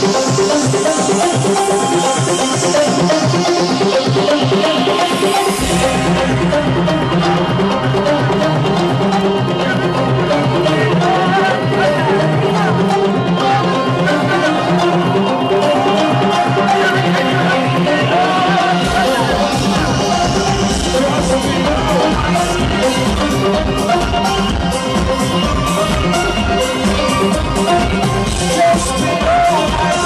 Let's go. Yes, we